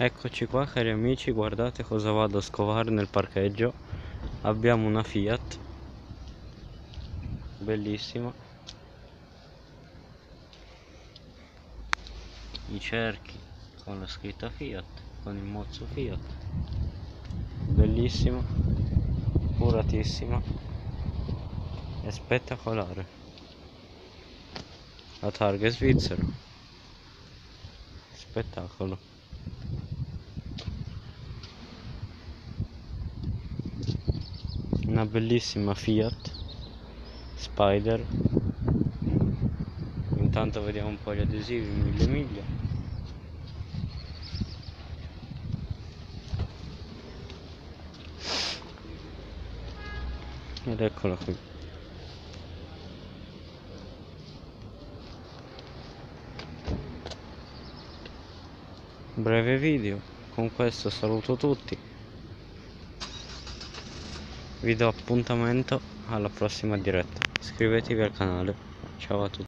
Eccoci qua cari amici, guardate cosa vado a scovare nel parcheggio. Abbiamo una Fiat. Bellissima. I cerchi con la scritta Fiat, con il mozzo Fiat. Bellissima, curatissima e spettacolare. La targa è svizzera. Spettacolo. Una bellissima Fiat Spider. Intanto vediamo un po' gli adesivi mille miglia. Ed eccola qui. Breve video con questo saluto tutti vi do appuntamento alla prossima diretta. Iscrivetevi al canale. Ciao a tutti